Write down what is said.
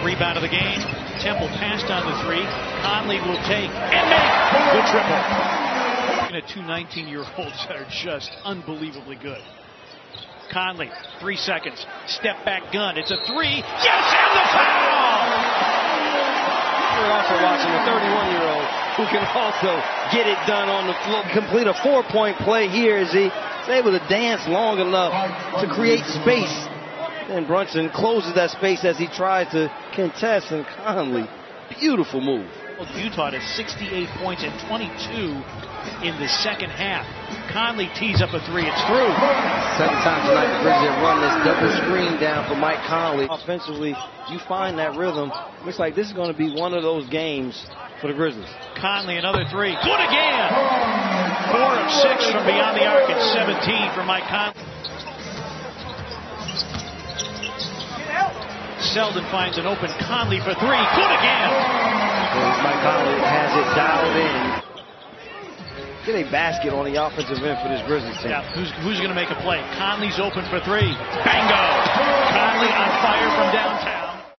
Rebound of the game. Temple passed on the three. Conley will take and make the triple. At two 19-year-olds that are just unbelievably good. Conley, three seconds. Step back gun. It's a three. Yes, and the foul! We're also watching a 31-year-old who can also get it done on the floor. Complete a four-point play here as he is able to dance long enough to create space. And Brunson closes that space as he tries to contest and Conley. Beautiful move. Utah to 68 points and 22 in the second half. Conley tees up a three. It's through. Second time tonight the Grizzlies have run this double screen down for Mike Conley. Offensively, you find that rhythm. Looks like this is going to be one of those games for the Grizzlies. Conley, another three. Good again. Four of six from beyond the arc and 17 for Mike Conley. Selden finds an open Conley for three. Good again. Mike Conley has it dialed in. Get a basket on the offensive end for this Grizzlies team. Yeah, who's, who's going to make a play? Conley's open for three. Bango! Conley on fire from downtown.